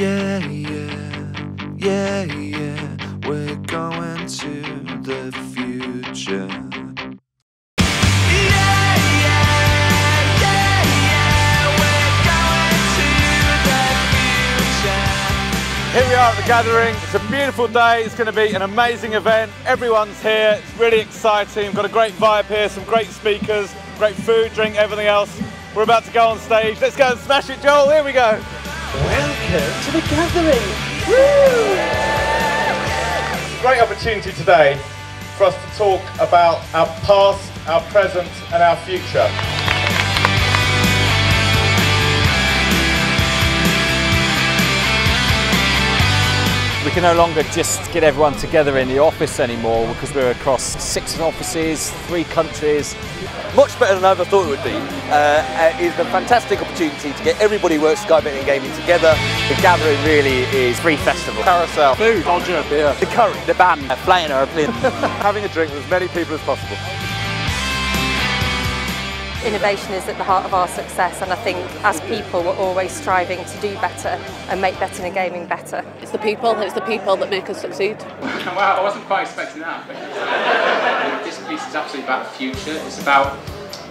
Yeah, yeah, yeah, yeah. We're going to the future. Yeah, yeah, yeah, yeah. We're going to the future. Here we are at the gathering. It's a beautiful day. It's going to be an amazing event. Everyone's here. It's really exciting. We've got a great vibe here, some great speakers, great food, drink, everything else. We're about to go on stage. Let's go and smash it, Joel. Here we go. Welcome to the gathering. Great opportunity today for us to talk about our past, our present, and our future. We can no longer just get everyone together in the office anymore because we're across six offices, three countries. Much better than I ever thought it would be. Uh, uh, it's a fantastic opportunity to get everybody who works Sky Betting Gaming together. The gathering really is free festival. Carousel. Food, culture, beer, The curry, the band, a flying aeroplane. Having a drink with as many people as possible. Innovation is at the heart of our success, and I think as people, we're always striving to do better and make betting and gaming better. It's the people, it's the people that make us succeed. Wow, I wasn't quite expecting that. This piece is absolutely about the future. It's about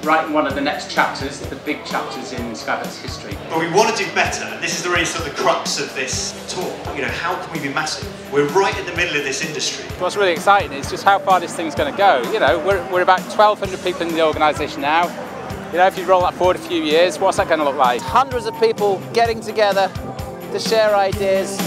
writing one of the next chapters, the big chapters in Skybet's history. But we want to do better, and this is the really sort of the crux of this talk. You know, how can we be massive? We're right in the middle of this industry. What's really exciting is just how far this thing's going to go. You know, we're, we're about 1,200 people in the organisation now. You know, if you roll that forward a few years, what's that going to look like? Hundreds of people getting together to share ideas.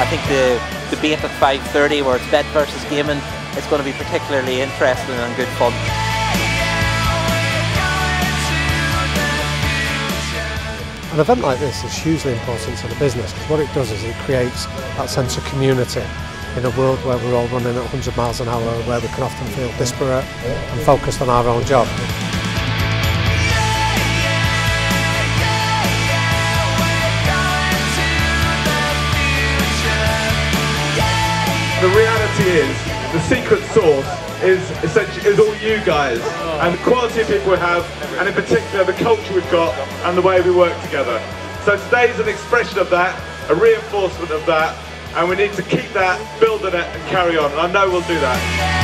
I think the debate at 5.30 where it's bet versus gaming is going to be particularly interesting and good fun. An event like this is hugely important to the business because what it does is it creates that sense of community in a world where we're all running at 100 miles an hour, where we can often feel disparate and focused on our own job. The reality is, the secret sauce is essentially is all you guys, and the quality of people we have, and in particular the culture we've got, and the way we work together. So today is an expression of that, a reinforcement of that, and we need to keep that, build on it, and carry on. And I know we'll do that.